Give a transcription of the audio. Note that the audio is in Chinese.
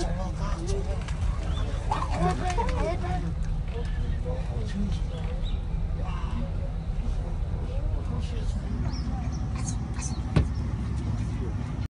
好清！